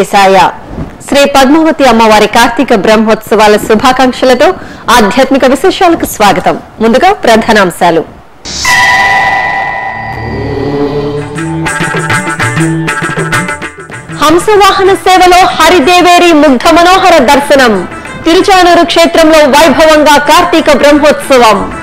నమో శ్రీ పద్మావతి అమ్మవారి కార్తీక బ్రహ్మోత్సవాల శుభాకాంక్షలతో ఆధ్యాత్మిక విశేషాలకు స్వాగతం. ముందుగా ప్రధానాంశాలు. హంసవాహన సేవలో హరిదేవేరి ముగ్ధ మనోహర దర్శనం. తిరుచానూరు క్షేత్రంలో వైభవంగా కార్తీక బ్రహ్మోత్సవం.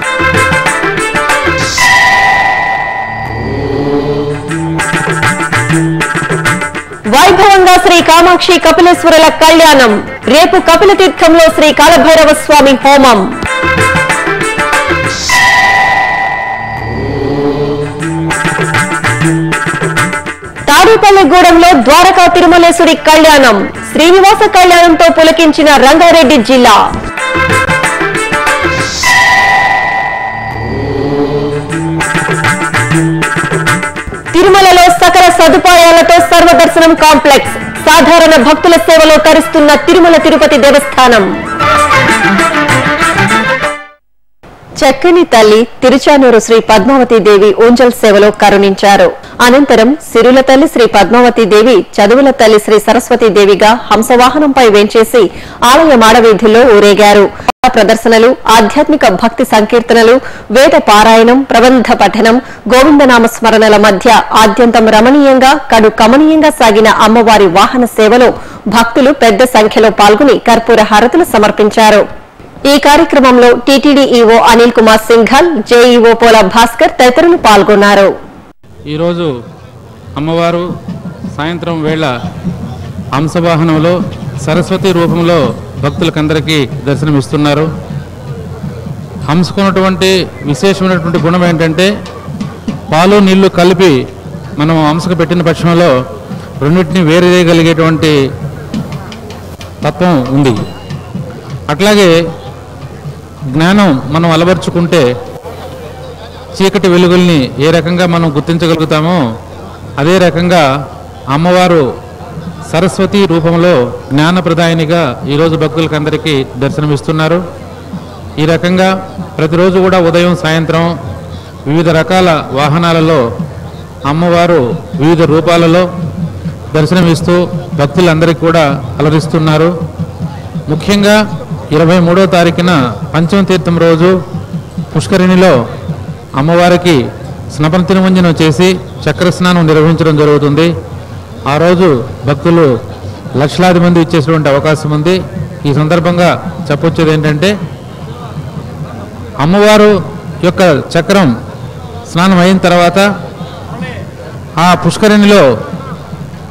వైభవంగా శ్రీ కామాక్షి కపిలేశ్వరుల కళ్యాణం. రేపు కపిల తీర్థంలో శ్రీ కాలభైరవ స్వామి హోమం. తాడేపల్లిగూడెంలో ద్వారకా తిరుమలేశ్వరి కళ్యాణం. శ్రీనివాస కళ్యాణంతో పులకించిన రంగారెడ్డి జిల్లా. తిరుమలలో సదుపాయాలతో సర్వదర్శనం కాంప్లెక్స్. సాధారణ భక్తుల సేవలో తరిస్తున్న తిరుమల తిరుపతి దేవస్థానం. చక్కని తల్లి తిరుచానూరు శ్రీ పద్మావతి దేవి ఊంజల్ సేవలో కరుణించారు. అనంతరం సిరుల తల్లి శ్రీ పద్మావతి దేవి చదువుల తల్లి శ్రీ సరస్వతి దేవిగా హంసవాహనంపై వేంచేసి ఆలయ మాడవీధుల్లో ఊరేగారు. ప్రదర్శనలు ఆధ్యాత్మిక భక్తి సంకీర్తనలు వేద పారాయణం ప్రబంధ పఠనం గోవిందనామ స్మరణల మధ్య ఆద్యంతం రమణీయంగా కడు కమనీయంగా సాగిన అమ్మవారి వాహన సేవలో భక్తులు పెద్ద సంఖ్యలో పాల్గొని కర్పూర హారతులు సమర్పించారు. ఈ కార్యక్రమంలో TTD EO Anil Kumar Singhal JEO Pola Bhaskar తదితరులు పాల్గొన్నారు. ఈరోజు అమ్మవారు సాయంత్రం వేళ హంసవాహనంలో సరస్వతి రూపంలో భక్తులకందరికీ దర్శనమిస్తున్నారు. హంసకున్నటువంటి విశేషమైనటువంటి గుణం ఏంటంటే పాలు నీళ్ళు కలిపి మనం హంసకు పెట్టిన పక్షంలో రెండింటిని వేరేయగలిగేటువంటి తత్వం ఉంది. అట్లాగే జ్ఞానం మనం అలవర్చుకుంటే చీకటి వెలుగుల్ని ఏ రకంగా మనం గుర్తించగలుగుతామో అదే రకంగా అమ్మవారు సరస్వతి రూపంలో జ్ఞానప్రదాయనిగా ఈరోజు భక్తులకందరికీ దర్శనమిస్తున్నారు. ఈ రకంగా ప్రతిరోజు కూడా ఉదయం సాయంత్రం వివిధ రకాల వాహనాలలో అమ్మవారు వివిధ రూపాలలో దర్శనమిస్తూ భక్తులందరికీ కూడా అలరిస్తున్నారు. ముఖ్యంగా ఇరవై మూడో తారీఖున పంచమ తీర్థం రోజు పుష్కరిణిలో అమ్మవారికి స్నపన తిరుమంజనం చేసి చక్ర స్నానం నిర్వహించడం జరుగుతుంది. ఆ రోజు భక్తులు లక్షలాది మంది ఇచ్చేటువంటి అవకాశం ఉంది. ఈ సందర్భంగా చెప్పొచ్చేది ఏంటంటే అమ్మవారు యొక్క చక్రం స్నానం అయిన తర్వాత ఆ పుష్కరిణిలో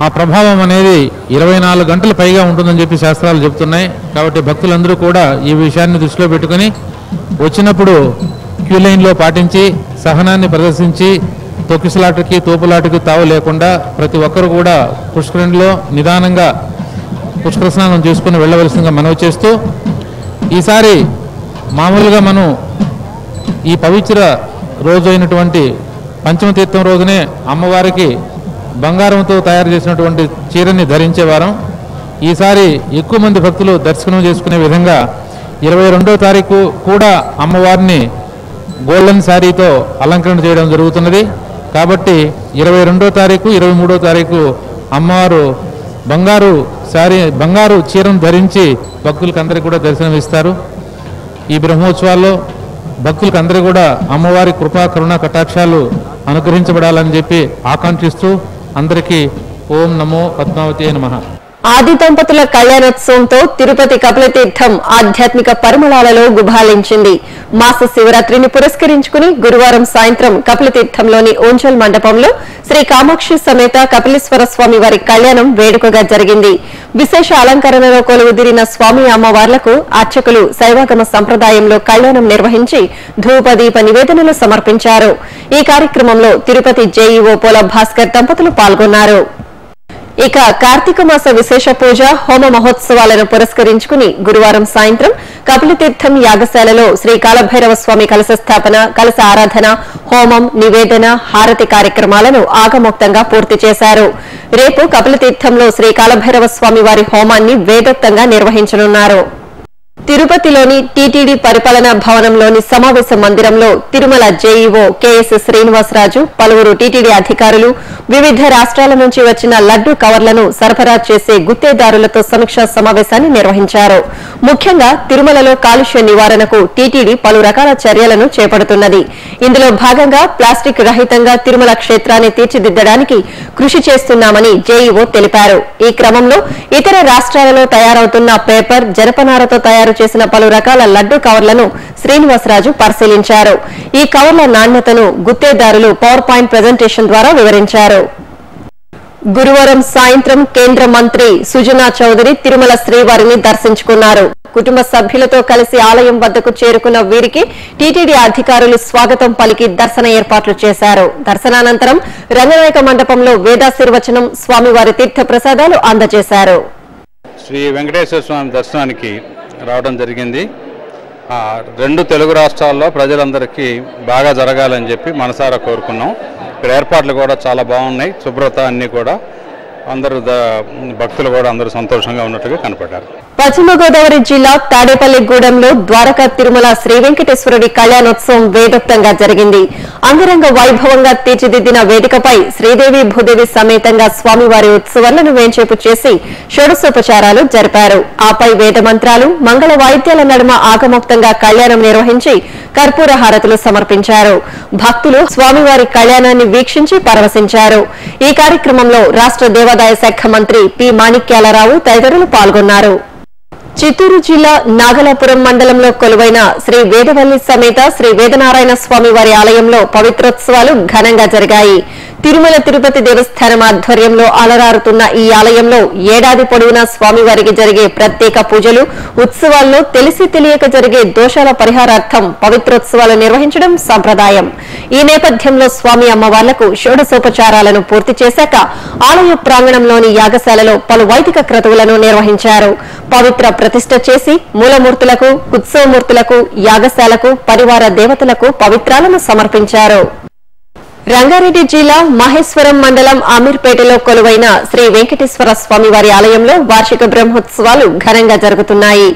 ఆ ప్రభావం అనేది ఇరవై నాలుగు గంటల పైగా ఉంటుందని చెప్పి శాస్త్రాలు చెబుతున్నాయి. కాబట్టి భక్తులందరూ కూడా ఈ విషయాన్ని దృష్టిలో పెట్టుకుని వచ్చినప్పుడు క్యూ లైన్లో పాటించి సహనాన్ని ప్రదర్శించి తొక్కిసలాటకి తోపులాటకి తావు లేకుండా ప్రతి ఒక్కరు కూడా పుష్కరిణిలో నిదానంగా పుష్కర స్నానం చేసుకుని వెళ్ళవలసిందిగా మనవి చేస్తూ ఈసారి మామూలుగా మనం ఈ పవిత్ర రోజు అయినటువంటి పంచమ తీర్థం రోజునే అమ్మవారికి బంగారంతో తయారు చేసినటువంటి చీరని ధరించేవారం. ఈసారి ఎక్కువ మంది భక్తులు దర్శనం చేసుకునే విధంగా ఇరవై రెండో తారీఖు కూడా అమ్మవారిని గోల్డెన్ శారీతో అలంకరణ చేయడం జరుగుతున్నది. కాబట్టి ఇరవై రెండో తారీఖు ఇరవై మూడో తారీఖు అమ్మవారు బంగారు శారీ బంగారు చీరను ధరించి భక్తులకు అందరికీ కూడా దర్శనమిస్తారు ఈ బ్రహ్మోత్సవాల్లో భక్తులకు అందరూ కూడా అమ్మవారి కృపా కరుణ కటాక్షాలు అనుగ్రహించబడాలని చెప్పి ఆకాంక్షిస్తూ అందరికీ ఓం నమో పద్మావతి నమః. ఆది దంపతుల కళ్యాణోత్సవంతో తిరుపతి కపిలతీర్థం ఆధ్యాత్మిక పరిమళాలలో గుబాలించింది మాస శివరాత్రిని పురస్కరించుకుని గురువారం సాయంత్రం కపిలతీర్థంలోని ఓంజల్ మండపంలో శ్రీ కామాక్షి సమేత కపిలేశ్వర స్వామి వారి కళ్యాణం వేడుకగా జరిగింది. విశేష అలంకరణలో కొలువుదిరిన స్వామి అమ్మవార్లకు అర్చకులు శైవాగమ సంప్రదాయంలో కళ్యాణం నిర్వహించి ధూపదీప నివేదనలు సమర్పించారు. ఈ కార్యక్రమంలో తిరుపతి జేఈఓ పోల భాస్కర్ దంపతులు పాల్గొన్నారు. ఇక కార్తీక మాస విశేష పూజ హోమ మహోత్సవాలను పురస్కరించుకుని గురువారం సాయంత్రం కపిలతీర్థం యాగశాలలో శ్రీ కాలభైరవ స్వామి కలశ స్థాపన కలశ ఆరాధన హోమం నివేదన హారతి కార్యక్రమాలను ఆగమోక్తంగా పూర్తి చేశారు. రేపు కపిలతీర్థంలో శ్రీ కాలభైరవ స్వామి వారి హోమాన్ని వేదోక్తంగా నిర్వహించనున్నారు. తిరుపతిలోని టీటీడీ పరిపాలనా భవనంలోని సమావేశ మందిరంలో తిరుమల జేఈఓ కెఎస్ శ్రీనివాసరాజు పలువురు టీటీడీ అధికారులు వివిధ రాష్ట్రాల నుంచి వచ్చిన లడ్డూ కవర్లను సరఫరా చేసే గుత్తేదారులతో సమీక్షా సమావేశాన్ని నిర్వహించారు. ముఖ్యంగా తిరుమలలో కాలుష్య నివారణకు టీటీడీ పలు రకాల చర్యలను చేపడుతున్నది. ఇందులో భాగంగా ప్లాస్టిక్ రహితంగా తిరుమల క్షేత్రాన్ని తీర్చిదిద్దడానికి కృషి చేస్తున్నామని జేఈఓ తెలిపారు. ఈ క్రమంలో ఇతర రాష్ట్రాలలో తయారవుతున్న పేపర్ జనపనారతో తయారు చేసిన పలు రకాల లడ్డు కవర్లను శ్రీనివాసరాజు పరిశీలించారు. ఈ కవర్ల నాణ్యతను గుత్తేదారులు పవర్ పాయింట్ ప్రజెంటేషన్ ద్వారా వివరించారు. గురువారం సాయంత్రం కేంద్ర మంత్రి సుజనా చౌదరి తిరుమల శ్రీవారిని దర్శించుకున్నారు. కుటుంబ సభ్యులతో కలిసి ఆలయం వద్దకు చేరుకున్న వీరికి టీటీడీ అధికారులు స్వాగతం పలికి దర్శన ఏర్పాట్లు చేశారు. దర్శనానంతరం రంగనాయక మండపంలో వేదాశీర్వచనం స్వామివారి తీర్థ ప్రసాదాలు అందజేశారు. శ్రీ వెంకటేశ్వర స్వామి దర్శనానికి రావడం జరిగింది. రెండు తెలుగు రాష్ట్రాల్లో ప్రజలందరికీ బాగా జరగాలని చెప్పి మనసారా కోరుకున్నాం. ఇక్కడ ఏర్పాట్లు కూడా చాలా బాగున్నాయి. శుభ్రత అన్నీ కూడా అందరూ భక్తులు కూడా అందరూ సంతోషంగా ఉన్నట్టుగా కనపడ్డారు. పశ్చిమ గోదావరి జిల్లా తాడేపల్లిగూడెంలో ద్వారకా తిరుమల శ్రీ వెంకటేశ్వరుడి కళ్యాణోత్సవం వేదోక్తంగా జరిగింది. అంగరంగ వైభవంగా తీర్చిదిద్దిన వేదికపై శ్రీదేవి భూదేవి సమేతంగా స్వామివారి ఉత్సవాలను వేంచేపు చేసి షోడశోపచారాలు జరిపారు. ఆపై వేద మంత్రాలు మంగళ వాయిద్యాల నడుమ ఆగమోక్తంగా కళ్యాణం నిర్వహించి కర్పూర హారతులు సమర్పించారు. భక్తులు స్వామివారి కళ్యాణాన్ని వీక్షించి పరవశించారు. ఈ కార్యక్రమంలో రాష్ట్ర దేవాదాయ శాఖ మంత్రి పి మాణిక్యాలరావు తదితరులు పాల్గొన్నారు. చిత్తూరు జిల్లా నాగలాపురం మండలంలో కొలువైన శ్రీ వేదవల్లి సమేత శ్రీ వేదనారాయణ స్వామి వారి ఆలయంలో పవిత్రోత్సవాలు ఘనంగా జరిగాయి. తిరుమల తిరుపతి దేవస్థానం ఆధ్వర్యంలో అలరారుతున్న ఈ ఆలయంలో ఏడాది పొడవునా స్వామివారికి జరిగే ప్రత్యేక పూజలు ఉత్సవాల్లో తెలిసి తెలియక జరిగే దోషాల పరిహారార్థం పవిత్రోత్సవాలు నిర్వహించడం సంప్రదాయం. ఈ నేపథ్యంలో స్వామి అమ్మవార్లకు షోడశోపచారాలను పూర్తి చేశాక ఆలయ ప్రాంగణంలోని యాగశాలలో పలు వైదిక క్రతువులను నిర్వహించారు. పవిత్ర ప్రతిష్ట చేసి మూలమూర్తులకు ఉత్సవమూర్తులకు యాగశాలకు పరివార దేవతలకు పవిత్రాలను సమర్పించారు. రంగారెడ్డి జిల్లా మహేశ్వరం మండలం అమీర్పేటలో కొలువైన శ్రీ వెంకటేశ్వర స్వామి వారి ఆలయంలో వార్షిక బ్రహ్మోత్సవాలు ఘనంగా జరుగుతున్నాయి.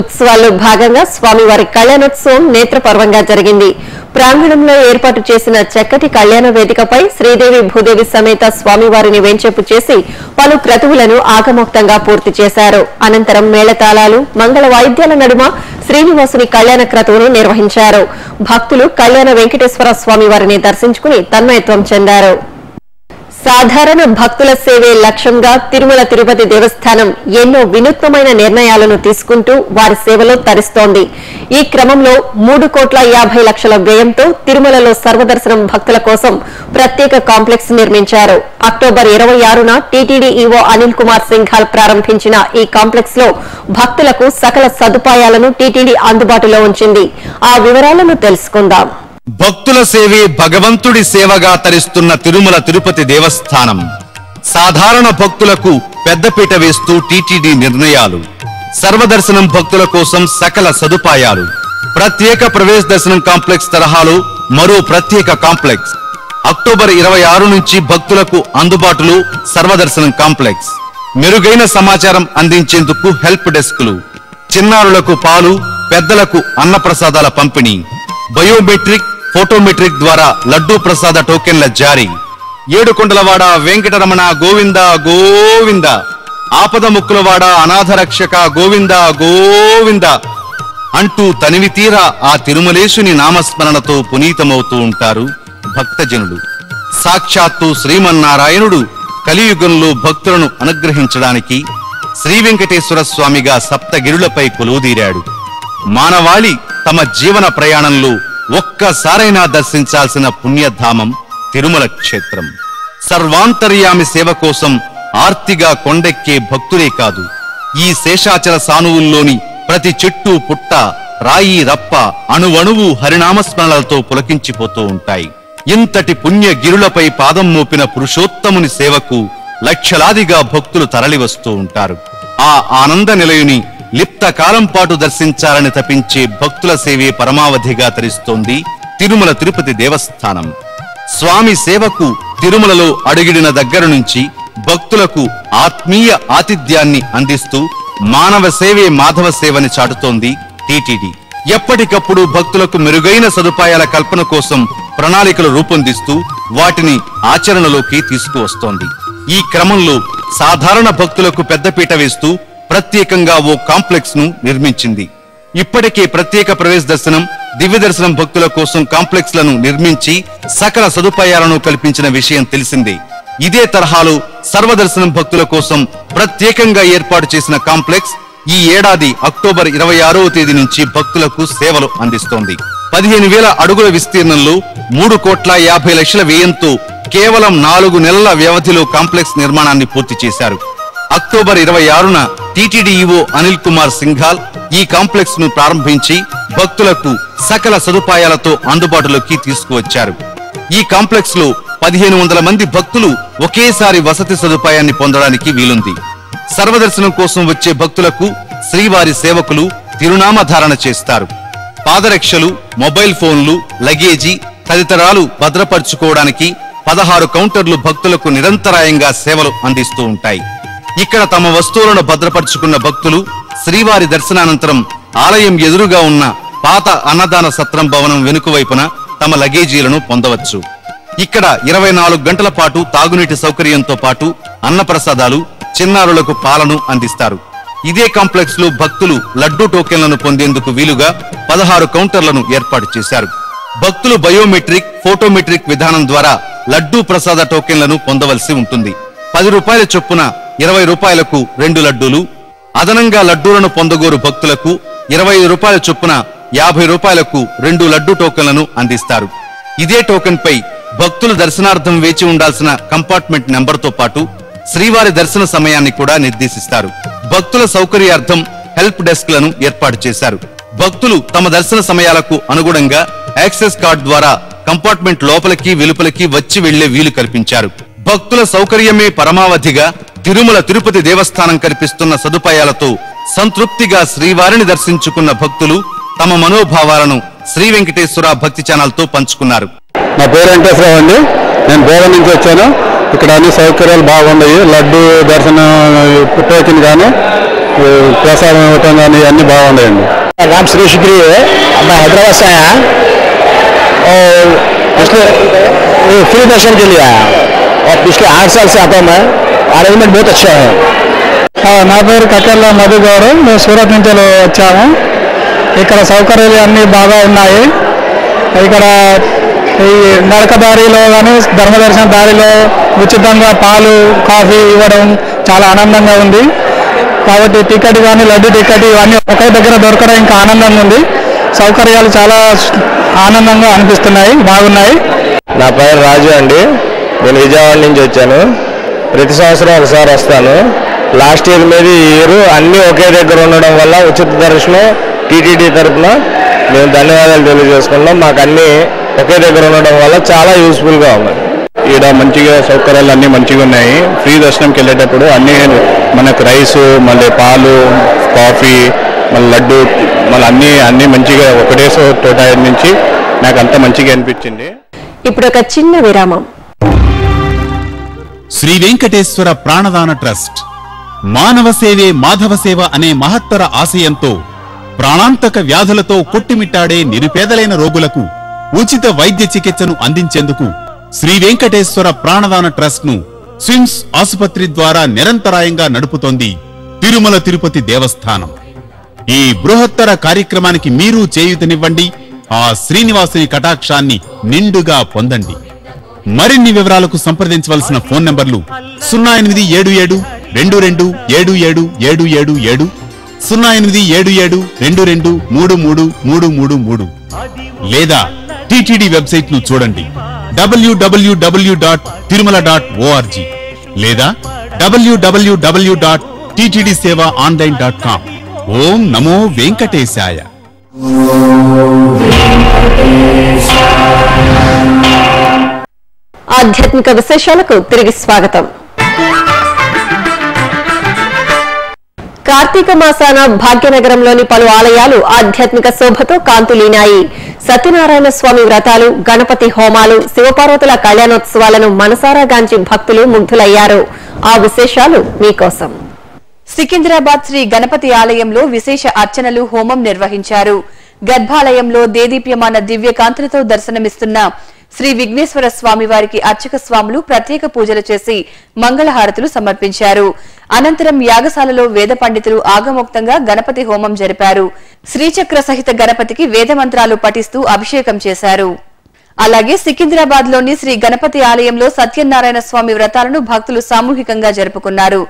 ఉత్సవాల్లో భాగంగా స్వామివారి కళ్యాణోత్సవం నేత్రపర్వంగా జరిగింది. ప్రాంగణంలో ఏర్పాటు చేసిన చక్కటి కళ్యాణ వేదికపై శ్రీదేవి భూదేవి సమేత స్వామివారిని వెంచేపు చేసి పలు క్రతువులను ఆగమోక్తంగా పూర్తి చేశారు. అనంతరం మేళతాళాలు మంగళ వాయిద్యాల నడుమ శ్రీనివాసుని కళ్యాణ క్రతువును నిర్వహించారు. భక్తులు కళ్యాణ వెంకటేశ్వర స్వామివారిని దర్శించుకుని తన్మయత్వం చెందారు. సాధారణ భక్తుల సేవే లక్ష్యంగా తిరుమల తిరుపతి దేవస్థానం ఎన్నో వినూత్నమైన నిర్ణయాలను తీసుకుంటూ వారి సేవలో తరిస్తోంది. ఈ క్రమంలో మూడు కోట్ల యాభై లక్షల వ్యయంతో తిరుమలలో సర్వదర్శనం భక్తుల కోసం ప్రత్యేక కాంప్లెక్స్ నిర్మించారు. అక్టోబర్ ఇరవై ఆరున టీటీడీ ఈవో అనిల్ కుమార్ సింఘాల్ ప్రారంభించిన ఈ కాంప్లెక్స్లో భక్తులకు సకల సదుపాయాలను టీటీడీ అందుబాటులో ఉంచింది. ఆ వివరాలను తెలుసుకుందాం. భక్తుల సేవే భగవంతుడి సేవగా తరిస్తున్న తిరుమల తిరుపతి దేవస్థానం. సాధారణ భక్తులకు పెద్దపీట వేస్తూ టీటీడీ నిర్ణయాలు. సర్వదర్శనం భక్తుల కోసం సకల సదుపాయాలు. ప్రత్యేక ప్రవేశ దర్శనం కాంప్లెక్స్ తరహాలో మరో ప్రత్యేక కాంప్లెక్స్. అక్టోబర్ ఇరవై ఆరు నుంచి భక్తులకు అందుబాటులో సర్వదర్శనం కాంప్లెక్స్. మెరుగైన సమాచారం అందించేందుకు హెల్ప్ డెస్క్లు. చిన్నారులకు పాలు పెద్దలకు అన్నప్రసాదాల పంపిణీ. బయోమెట్రిక్ ఫోటోమెట్రిక్ ద్వారా లడ్డూ ప్రసాద టోకెన్ల జారీ. ఏడుకొండలవాడ వెంకటరమణ గోవింద గోవింద. ఆపద ముక్కులవాడ అనాథ రక్షక గోవింద గోవింద. అంటూ తనివి తీరా ఆ తిరుమలేశుని నామస్మరణతో పునీతమవుతూ ఉంటారు భక్తజనులు. సాక్షాత్తు శ్రీమన్నారాయణుడు కలియుగంలో భక్తులను అనుగ్రహించడానికి శ్రీ వెంకటేశ్వర స్వామిగా సప్తగిరులపై కొలువుదీరాడు. మానవాళి తమ జీవన ప్రయాణంలో ఒక్కసారైనా దర్శించాల్సిన పుణ్యధామం తిరుమల క్షేత్రం. సర్వాంతర్యామి సేవ కోసం ఆర్తిగా కొండెక్కే భక్తులే కాదు ఈ శేషాచల సానువుల్లోని ప్రతి చెట్టు పుట్ట రాయి రప్ప అణువణువు హరినామస్మరణలతో పులకించిపోతూ ఉంటాయి. ఇంతటి పుణ్య గిరులపై పాదం మోపిన పురుషోత్తముని సేవకు లక్షలాదిగా భక్తులు తరలివస్తూ ఉంటారు. ఆ ఆనంద నిలయుని లిప్త కాలం పాటు దర్శించాలని తపించే భక్తుల సేవే పరమావధిగా తరిస్తోంది తిరుమల తిరుపతి దేవస్థానం. స్వామి సేవకు తిరుమలలో అడుగిడిన దగ్గర నుంచి భక్తులకు ఆత్మీయ ఆతిథ్యాన్ని అందిస్తూ మానవ సేవే మాధవ సేవని చాటుతోంది టీటీడీ. ఎప్పటికప్పుడు భక్తులకు మెరుగైన సదుపాయాల కల్పన కోసం ప్రణాళికలు రూపొందిస్తూ వాటిని ఆచరణలోకి తీసుకువస్తోంది. ఈ క్రమంలో సాధారణ భక్తులకు పెద్దపీట వేస్తూ ప్రత్యేకంగా ఓ కాంప్లెక్స్ను నిర్మించింది. ఇప్పటికే ప్రత్యేక ప్రవేశ దర్శనం దివ్య దర్శనం భక్తుల కోసం కాంప్లెక్స్లను నిర్మించి సకల సదుపాయాలను కల్పించిన విషయం తెలిసిందే. ఇదే తరహాలో సర్వదర్శనం భక్తుల కోసం ప్రత్యేకంగా ఏర్పాటు చేసిన కాంప్లెక్స్ ఈ ఏడాది అక్టోబర్ ఇరవై ఆరవ తేదీ నుంచి భక్తులకు సేవలు అందిస్తోంది. పదిహేను వేల అడుగుల విస్తీర్ణంలో మూడు కోట్ల యాభై లక్షల వ్యయంతో కేవలం నాలుగు నెలల వ్యవధిలో కాంప్లెక్స్ నిర్మాణాన్ని పూర్తి చేశారు. అక్టోబర్ ఇరవై ఆరున టీటీడీఈఓ అనిల్ కుమార్ సింఘాల్ ఈ కాంప్లెక్స్ను ప్రారంభించి భక్తులకు సకల సదుపాయాలతో అందుబాటులోకి తీసుకువచ్చారు. ఈ కాంప్లెక్స్లో పదిహేను వందల మంది భక్తులు ఒకేసారి వసతి సదుపాయాన్ని పొందడానికి వీలుంది. సర్వదర్శనం కోసం వచ్చే భక్తులకు శ్రీవారి సేవకులు తిరునామధారణ చేస్తారు. పాదరక్షలు మొబైల్ ఫోన్లు లగేజీ తదితరాలు భద్రపరుచుకోవడానికి పదహారు కౌంటర్లు భక్తులకు నిరంతరాయంగా సేవలు అందిస్తూ ఉంటాయి. ఇక్కడ తమ వస్తువులను భద్రపరుచుకున్న భక్తులు శ్రీవారి దర్శనానంతరం ఆలయం ఎదురుగా ఉన్న పాత అన్నదాన సత్రం భవనం వెనుక వైపున తమ లగేజీలను పొందవచ్చు. ఇక్కడ ఇరవై నాలుగు గంటల పాటు తాగునీటి సౌకర్యంతో పాటు అన్నప్రసాదాలు చిన్నారులకు పాలను అందిస్తారు. ఇదే కాంప్లెక్స్లో భక్తులు లడ్డూ టోకెన్లను పొందేందుకు వీలుగా పదహారు కౌంటర్లను ఏర్పాటు చేశారు. భక్తులు బయోమెట్రిక్ ఫోటోమెట్రిక్ విధానం ద్వారా లడ్డూ ప్రసాద టోకెన్లను పొందవలసి ఉంటుంది. పది రూపాయల చొప్పున ఇరవై రూపాయలకు రెండు లడ్డూలు అదనంగా లడ్డూలను పొందగోరు భక్తులకు ఇరవై రూపాయల చొప్పున యాభై రూపాయలకు రెండు లడ్డూ టోకెన్లను అందిస్తారు. ఇదే టోకెన్ పై భక్తులు దర్శనార్థం వేచి ఉండాల్సిన కంపార్ట్మెంట్ నెంబర్తో పాటు శ్రీవారి దర్శన సమయాన్ని కూడా నిర్దేశిస్తారు. భక్తుల సౌకర్యార్థం హెల్ప్ డెస్క్లను ఏర్పాటు చేశారు. భక్తులు తమ దర్శన సమయాలకు అనుగుణంగా యాక్సెస్ కార్డ్ ద్వారా కంపార్ట్మెంట్ లోపలికి వెలుపలికి వచ్చి వెళ్ళే వీలు కల్పించారు. భక్తుల సౌకర్యమే పరమావధిగా తిరుమల తిరుపతి దేవస్థానం కల్పిస్తున్న సదుపాయాలతో సంతృప్తిగా శ్రీవారిని దర్శించుకున్న భక్తులు తమ మనోభావాలను శ్రీ వెంకటేశ్వర భక్తి ఛానల్ తో పంచుకున్నారు నా పేరు వెంకటేశ్వరరావు అండి నేను భోగం నుంచి వచ్చాను ఇక్కడ అన్ని సౌకర్యాలు బాగున్నాయి లడ్డు దర్శనం టోకెన్ కానీ ఈ ప్రసాదం ఇవ్వటం కానీ అన్ని బాగున్నాయండి नाम सुरेश गिरी है मैं हैदराबाद से आया और पिछले ये फ्री दर्शन के लिए आया और पिछले आठ साल से आता हूँ मैं అరేంజ్మెంట్ బోత్ వచ్చా నా పేరు కక్కర్ల మధు గారు మేము సూరత్ నుంచి వచ్చాము. ఇక్కడ సౌకర్యాలు అన్నీ బాగా ఉన్నాయి. ఇక్కడ ఈ నడక దారిలో కానీ ధర్మదర్శన దారిలో ఉచితంగా పాలు కాఫీ ఇవ్వడం చాలా ఆనందంగా ఉంది. కాబట్టి టికెట్ కానీ లడ్డు టికెట్ ఇవన్నీ ఒకే దగ్గర దొరకడం ఇంకా ఆనందంగా ఉంది. సౌకర్యాలు చాలా ఆనందంగా అనిపిస్తున్నాయి బాగున్నాయి. నా పేరు రాజు అండి. నేను విజయవాడ నుంచి వచ్చాను. ప్రతి సంవత్సరం ఒకసారి వస్తాను. లాస్ట్ ఇయర్ మీద ఈ ఇయర్ అన్నీ ఒకే దగ్గర ఉండడం వల్ల ఉచిత దర్శనం టీటీడీ తరఫున మేము ధన్యవాదాలు తెలియజేసుకున్నాం మాకు అన్నీ ఒకే దగ్గర ఉండడం వల్ల చాలా యూస్ఫుల్గా ఉన్నాయి ఈడ మంచిగా సౌకర్యాలు అన్నీ మంచిగా ఉన్నాయి. ఫ్రీ దర్శనంకి వెళ్ళేటప్పుడు అన్నీ మనకు రైస్ మళ్ళీ పాలు కాఫీ మళ్ళీ లడ్డు మళ్ళీ అన్నీ అన్నీ మంచిగా ఒకటే తోట నుంచి నాకు అంత మంచిగా అనిపించింది. ఇప్పుడు ఒక చిన్న విరామం. శ్రీ వెంకటేశ్వర ప్రాణదాన ట్రస్ట్. మానవ సేవే మాధవ సేవ అనే మహత్తర ఆశయంతో ప్రాణాంతక వ్యాధులతో కొట్టిమిట్టాడే నిరుపేదలైన రోగులకు ఉచిత వైద్య చికిత్సను అందించేందుకు శ్రీ వెంకటేశ్వర ప్రాణదాన ట్రస్ట్ను స్విమ్స్ ఆసుపత్రి ద్వారా నిరంతరాయంగా నడుపుతోంది తిరుమల తిరుపతి దేవస్థానం. ఈ బృహత్తర కార్యక్రమానికి మీరు చేయూతనివ్వండి ఆ శ్రీనివాసుని కటాక్షాన్ని నిండుగా పొందండి. మరిన్ని వివరాలకు సంప్రదించవలసిన ఫోన్ నంబర్లు సున్నా ఎనిమిది ఏడు ఏడు రెండు రెండు ఏడు ఏడు ఏడు ఏడు ఏడు సున్నా ఎనిమిది ఏడు ఏడు రెండు రెండు మూడు మూడు మూడు మూడు మూడు. లేదా టిటిడి వెబ్సైట్ను చూడండి W W W dot Tirumala dot O R G లేదా W W W dot TTD seva online dot com. ఓం నమో వెంకటేశాయ. ఆధ్యాత్మిక విశేషాలకు తిరిగి స్వాగతం. కార్తీక మాసాన భాగ్యనగరంలోని పలు ఆలయాలు ఆధ్యాత్మిక శోభతో కాంతులీనాయి. సత్యనారాయణ స్వామి వ్రతాలు గణపతి హోమాలు శివపార్వతుల కళ్యాణోత్సవాలను మనసారా గాంచి భక్తులు ముగ్ధులయ్యారు. ఆ విశేషాలు మీకోసం. సికింద్రాబాద్ శ్రీ గణపతి ఆలయంలో విశేష అర్చనలు హోమం నిర్వహించారు. గర్భాలయంలో దేదీప్యమాన దివ్యకాంతులతో దర్శనమిస్తున్న శ్రీ విఘ్నేశ్వర స్వామి వారికి అర్చక స్వాములు ప్రత్యేక పూజలు చేసి మంగళహారతులు సమర్పించారు. అనంతరం యాగశాలలో వేద పండితులు ఆగమోక్తంగా గణపతి హోమం జరిపారు. శ్రీచక్ర సహిత గణపతికి వేద మంత్రాలు పఠిస్తూ అభిషేకం చేశారు. అలాగే సికింద్రాబాద్లోని శ్రీ గణపతి ఆలయంలో సత్యనారాయణ స్వామి వ్రతాలను భక్తులు సామూహికంగా జరుపుకున్నారు.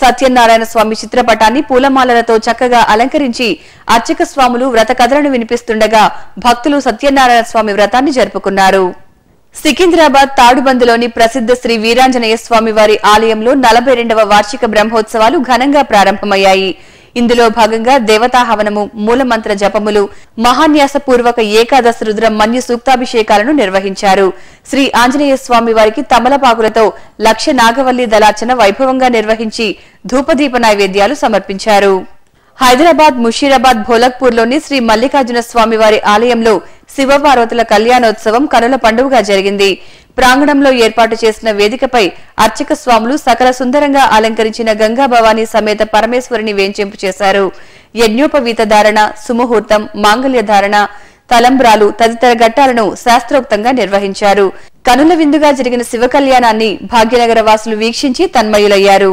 సత్యనారాయణ స్వామి చిత్రపటాన్ని పూలమాలలతో చక్కగా అలంకరించి అర్చక స్వాములు వ్రత కథలను వినిపిస్తుండగా భక్తులు సత్యనారాయణ స్వామి వ్రతాన్ని జరుపుకున్నారు. సికింద్రాబాద్ తాడుబందులోని ప్రసిద్ధ శ్రీ వీరాంజనేయ స్వామి వారి ఆలయంలో నలభై రెండవ వార్షిక బ్రహ్మోత్సవాలు ఘనంగా ప్రారంభమయ్యాయి. ఇందులో భాగంగా దేవతా హవనము మూలమంత్ర జపములు మహాన్యాసపూర్వక ఏకాదశ రుద్ర మన్యు సూక్తాభిషేకాలను నిర్వహించారు. శ్రీ ఆంజనేయ స్వామి వారికి తమలపాకులతో లక్ష నాగవల్లి దళార్చన వైభవంగా నిర్వహించి ధూపదీప నైవేద్యాలు సమర్పించారు. హైదరాబాద్ ముషీరాబాద్ భోలక్పూర్లోని శ్రీ మల్లికార్జున స్వామివారి ఆలయంలో శివపార్వతుల కళ్యాణోత్సవం కనుల పండుగగా జరిగింది. ప్రాంగణంలో ఏర్పాటు చేసిన వేదికపై అర్చక స్వాములు సకల సుందరంగా అలంకరించిన గంగా భవానీ సమేత పరమేశ్వరిని వేంచింపు చేశారు. యజ్ఞోపవీత ధారణ సుముహూర్తం మాంగళ్య ధారణ తలంబ్రాలు తదితర ఘట్టాలను శాస్త్రోక్తంగా నిర్వహించారు. కనుల విందుగా జరిగిన శివ కళ్యాణాన్ని భాగ్యనగర వాసులు వీక్షించి తన్మయులయ్యారు.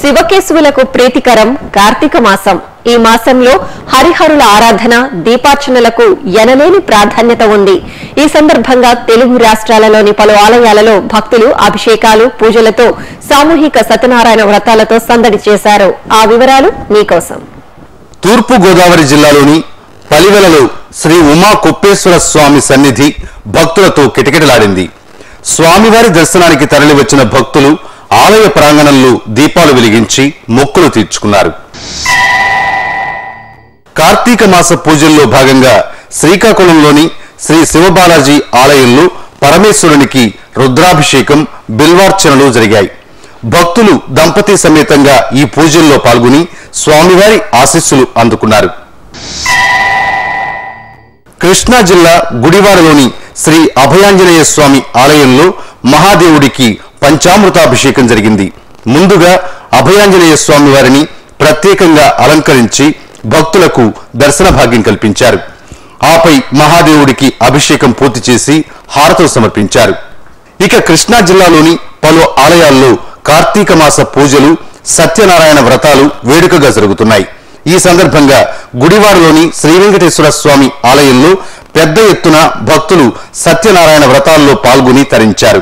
శివకేశవులకు ప్రీతికరం కార్తీక మాసం. ఈ మాసంలో హరిహరుల ఆరాధన దీపార్చనలకు ఎనలేని ప్రాధాన్యత ఉంది. ఈ సందర్భంగా తెలుగు రాష్ట్రాలలోని పలు ఆలయాలలో భక్తులు అభిషేకాలు పూజలతో సామూహిక సత్యనారాయణ వ్రతాలతో సందడి చేశారు. ఆ వివరాలు మీకోసం. తూర్పు గోదావరి జిల్లాలోని పలివెలలో శ్రీ ఉమా కుప్పేశ్వర స్వామి సన్నిధి భక్తులతో కిటకిటలాడింది. స్వామివారి దర్శనానికి తరలివచ్చిన భక్తులు ఆలయ ప్రాంగణంలో దీపాలు వెలిగించి మొక్కులు తీర్చుకున్నారు. కార్తీక మాస పూజల్లో భాగంగా శ్రీకాకుళంలోని శ్రీ శివబాలాజీ ఆలయంలో పరమేశ్వరునికి రుద్రాభిషేకం బిల్వార్చనలు జరిగాయి. భక్తులు దంపతి సమేతంగా ఈ పూజల్లో పాల్గొని స్వామివారి ఆశీస్సులు అందుకున్నారు. కృష్ణా జిల్లా గుడివాడలోని శ్రీ అభయాంజనేయ స్వామి ఆలయంలో మహాదేవుడికి పంచామృతాభిషేకం జరిగింది. ముందుగా అభయాంజనేయ స్వామి వారిని ప్రత్యేకంగా అలంకరించి భక్తులకు దర్శన భాగ్యం కల్పించారు. ఆపై మహాదేవుడికి అభిషేకం పూర్తి చేసి హారతులు సమర్పించారు. ఇక కృష్ణా జిల్లాలోని పలు ఆలయాల్లో కార్తీక మాస పూజలు సత్యనారాయణ వ్రతాలు వేడుకగా జరుగుతున్నాయి. ఈ సందర్భంగా గుడివాడలోని శ్రీ వెంకటేశ్వర స్వామి ఆలయంలో పెద్ద ఎత్తున భక్తులు సత్యనారాయణ వ్రతాల్లో పాల్గొని తరించారు.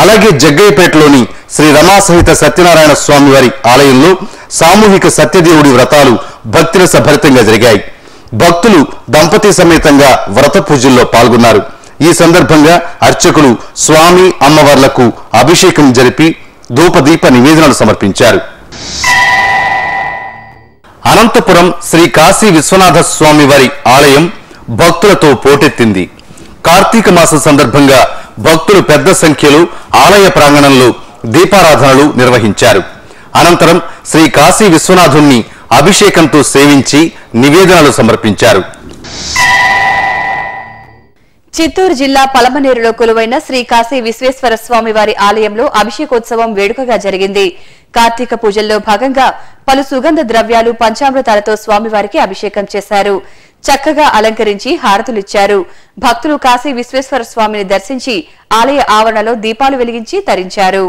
అలాగే జగ్గయ్యపేటలోని శ్రీ రమా సహిత సత్యనారాయణ స్వామి వారి ఆలయంలో సామూహిక సత్యదేవుడి వ్రతాలు భక్తిరస భరితంగా జరిగాయి. భక్తులు దంపతి సమేతంగా వ్రత పూజల్లో పాల్గొన్నారు. ఈ సందర్భంగా అర్చకులు స్వామి అమ్మవార్లకు అభిషేకం జరిపి ధూపదీప నివేదనలు సమర్పించారు. అనంతపురం శ్రీ కాశీ విశ్వనాథ స్వామి వారి ఆలయం భక్తులతో పోటెత్తింది. కార్తీక మాసం సందర్భంగా భక్తులు పెద్ద సంఖ్యలో ఆలయ ప్రాంగణంలో దీపారాధనలు నిర్వహించారు. అనంతరం శ్రీ కాశీ విశ్వనాథుణ్ణి అభిషేకంతో సేవించి నివేదనలు సమర్పించారు. చిత్తూరు జిల్లా పలమనేరులో కొలువైన శ్రీ కాశీ విశ్వేశ్వర స్వామి వారి ఆలయంలో అభిషేకోత్సవం వేడుకగా జరిగింది. కార్తీక పూజల్లో భాగంగా పలు సుగంధ ద్రవ్యాలు పంచామృతాలతో స్వామివారికి అభిషేకం చేశారు. చక్కగా అలంకరించి హారతులిచ్చారు. భక్తులు కాశీ విశ్వేశ్వర స్వామిని దర్శించి ఆలయ ఆవరణలో దీపాలు వెలిగించి తరించారు.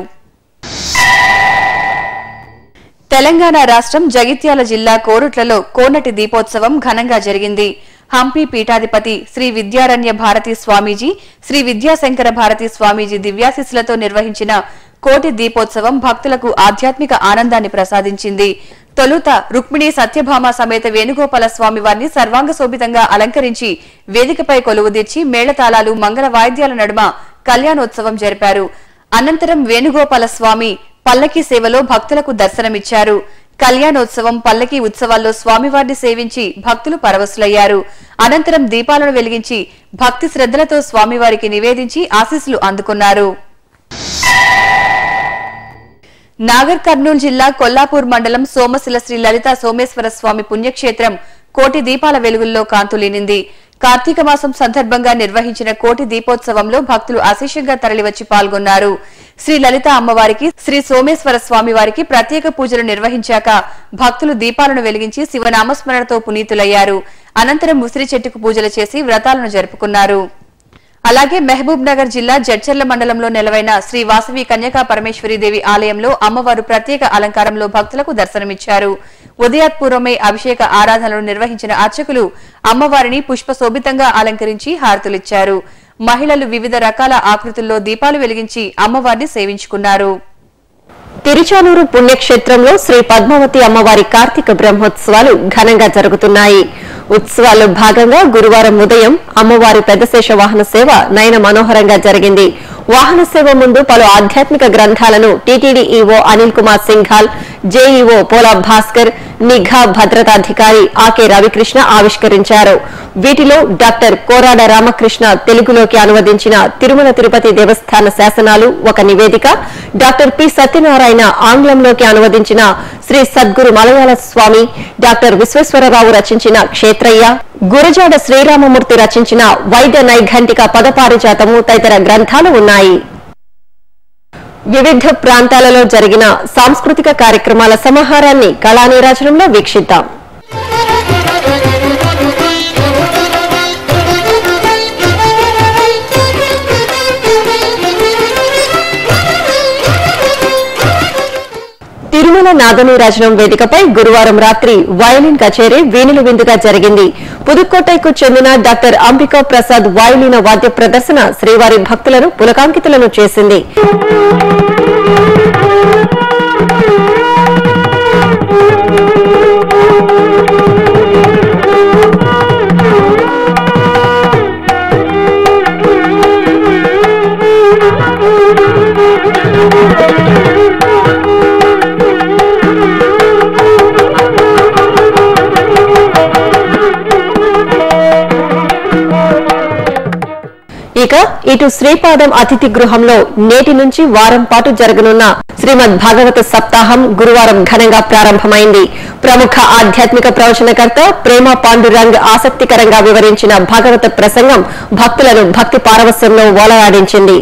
తెలంగాణ రాష్ట్రం జగిత్యాల జిల్లా కోరుట్లలో కోనటి దీపోత్సవం ఘనంగా జరిగింది. హంపి పీఠాధిపతి శ్రీ విద్యారణ్య భారతి స్వామీజీ శ్రీ విద్యాశంకర భారతి స్వామీజీ దివ్యాశిస్సులతో నిర్వహించిన కోటి దీపోత్సవం భక్తులకు ఆధ్యాత్మిక ఆనందాన్ని ప్రసాదించింది. తొలుత రుక్మిణి సత్యభామ సమేత వేణుగోపాల స్వామి వారిని సర్వాంగ శోభితంగా అలంకరించి వేదికపై కొలువుదీర్చి మేళతాళాలు మంగళ వాయిద్యాల నడుమ కళ్యాణోత్సవం జరిపారు. అనంతరం వేణుగోపాల స్వామి పల్లకి సేవలో భక్తులకు దర్శనమిచ్చారు. కళ్యాణోత్సవం పల్లకి ఉత్సవాల్లో స్వామివారిని సేవించి భక్తులు పరవశులయ్యారు. అనంతరం దీపాలను వెలిగించి భక్తి శ్రద్ధలతో స్వామివారికి నివేదించి ఆశీస్సులు అందుకున్నారు. నాగర్ కర్నూలు జిల్లా కొల్లాపూర్ మండలం సోమశిల శ్రీ లలిత సోమేశ్వర స్వామి పుణ్యక్షేత్రం కోటి దీపాల వెలుగుల్లో కాంతులీనింది కార్తీక మాసం సందర్భంగా నిర్వహించిన కోటి దీపోత్సవంలో భక్తులు అశేషంగా తరలివచ్చి పాల్గొన్నారు. శ్రీ లలిత అమ్మవారికి శ్రీ సోమేశ్వర స్వామి వారికి ప్రత్యేక పూజలు నిర్వహించాక భక్తులు దీపాలను వెలిగించి శివనామస్మరణతో పునీతులయ్యారు. అనంతరం ముసిరి చెట్టుకు పూజలు చేసి వ్రతాలను జరుపుకున్నారు. అలాగే మహబూబ్ నగర్ జిల్లా జడ్చర్ల మండలంలో నెలవైన శ్రీ వాసవి కన్యకా పరమేశ్వరీదేవి ఆలయంలో అమ్మవారు ప్రత్యేక అలంకారంలో భక్తులకు దర్శనమిచ్చారు. ఉదయాత్పూర్వమే అభిషేక ఆరాధనలు నిర్వహించిన అర్చకులు అమ్మవారిని పుష్పశోభితంగా అలంకరించి హారతులిచ్చారు. మహిళలు వివిధ రకాల ఆకృతుల్లో దీపాలు వెలిగించి అమ్మవారిని సేవించుకున్నారు. తిరుచానూరు పుణ్యక్షేత్రంలో శ్రీ పద్మావతి అమ్మవారి కార్తీక బ్రహ్మోత్సవాలు ఘనంగా జరుగుతున్నాయి. ఉత్సవాల్లో భాగంగా గురువారం ఉదయం అమ్మవారి పెద్దశేష వాహన సేవ నయన మనోహరంగా జరిగింది. వాహన సేవ ముందు పలు ఆధ్యాత్మిక గ్రంథాలను TTD EO Anil Kumar Singhal JEO Pola Bhaskar నిఘా భద్రతాధికారి ఆకే రవికృష్ణ ఆవిష్కరించారు. వీటిలో డాక్టర్ కోరాడ రామకృష్ణ తెలుగులోకి అనువదించిన తిరుమల తిరుపతి దేవస్థాన శాసనాలు ఒక నివేదిక డాక్టర్ పి సత్యనారాయణ ఆంగ్లంలోకి అనువదించిన శ్రీ సద్గురు మలయాళ స్వామి డాక్టర్ విశ్వేశ్వరరావు రచించిన క్షేత్రయ్య గురజాడ శ్రీరామమూర్తి రచించిన వైద్య నైఘంటిక పదపారిజాతము తదితర గ్రంథాలు ఉన్నాయి. వివిధ ప్రాంతాలలో జరిగిన సాంస్కృతిక కార్యక్రమాల సమాహారాన్ని కళానీరాజనంలో వీక్షిద్దాం. తిరుమల నాదనీరాజనం వేదికపై గురువారం రాత్రి వయలిన్ కచేరీ వీణులు విందుగా జరిగింది. పుదుక్కోటైకు చెందిన డాక్టర్ అంబికా ప్రసాద్ వయలిన వాద్య ప్రదర్శన శ్రీవారి భక్తులను పులకాంకితులను చేసింది. ఇటు శ్రీపాదం అతిథి గృహంలో నేటి నుంచి వారం పాటు జరగనున్న శ్రీమద్ భాగవత సప్తాహం గురువారం ఘనంగా ప్రారంభమైంది. ప్రముఖ ఆధ్యాత్మిక ప్రవచనకర్త ప్రేమ పాండురంగ్ ఆసక్తికరంగా వివరించిన భాగవత ప్రసంగం భక్తులను భక్తి పారవస్యంలో ఓలలాడించింది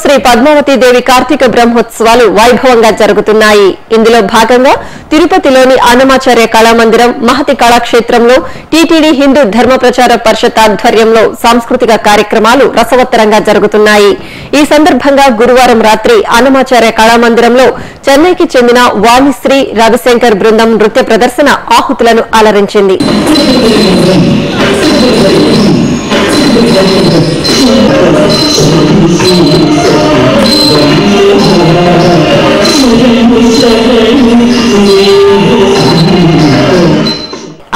శ్రీ పద్మావతి దేవి కార్తీక బ్రహ్మోత్సవాలు వైభవంగా జరుగుతున్నాయి. ఇందులో భాగంగా తిరుపతిలోని అన్నమాచార్య కళామందిరం మహతి కళాక్షేత్రంలో టీటీడీ హిందూ ధర్మ ప్రచార పరిషత్ ఆధ్వర్యంలో సాంస్కృతిక కార్యక్రమాలు రసవత్తరంగా జరుగుతున్నాయి. ఈ సందర్భంగా గురువారం రాత్రి అన్నమాచార్య కళామందిరంలో చెన్నైకి చెందిన వాణిశ్రీ రవిశంకర్ బృందం నృత్య ప్రదర్శన ఆహుతులను అలరించింది.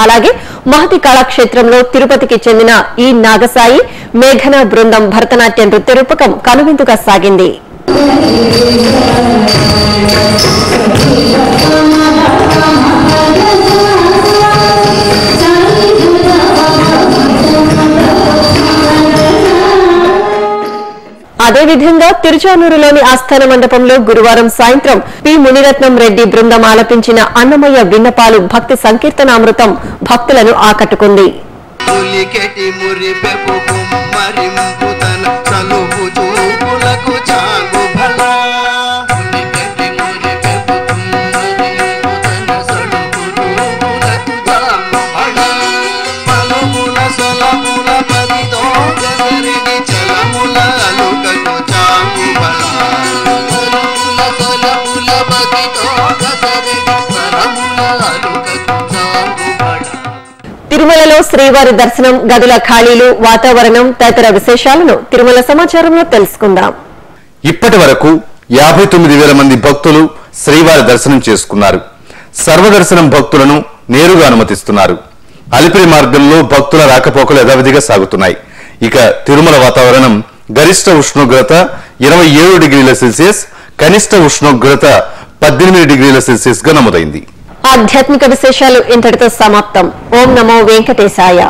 అలాగే మహతి కళాక్షేత్రంలో తిరుపతికి చెందిన ఈ నాగసాయి మేఘన బృందం భరతనాట్య నృత్య రూపకం కనువిందుగా సాగింది. అదేవిధంగా తిరుచానూరులోని ఆస్థాన మండపంలో గురువారం సాయంత్రం పి. మునిరత్నం రెడ్డి బృందం ఆలపించిన అన్నమయ్య విన్నపాలు భక్తి సంకీర్తనామృతం భక్తులను ఆకట్టుకుంది. శ్రీవారి దర్శనం గదుల ఖాళీలు వాతావరణం తదితర విశేషాలను తిరుమల సమాచారంలో తెలుసుకుందాం. ఇప్పటి వరకు యాభై తొమ్మిది వేల మంది భక్తులు శ్రీవారి దర్శనం చేసుకున్నారు. సర్వదర్శనం భక్తులను నేరుగా అనుమతిస్తున్నారు. అలిపిరి మార్గంలో భక్తుల రాకపోకలు యథావిధిగా సాగుతున్నాయి. ఇక తిరుమల వాతావరణం గరిష్ట ఉష్ణోగ్రత ఇరవై ఏడు డిగ్రీల సెల్సియస్ కనిష్ట ఉష్ణోగ్రత పద్దెనిమిది డిగ్రీల సెల్సియస్గా నమోదైంది. ఆధ్యాత్మిక విశేషాలు ఇంతటితో సమాప్తం. ఓం నమో వెంకటేశాయ.